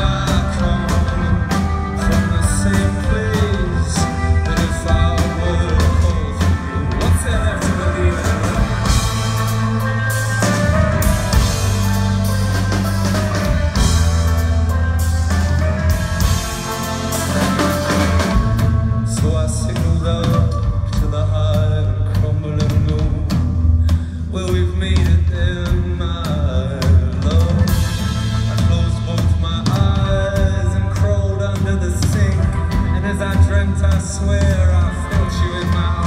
love. you in my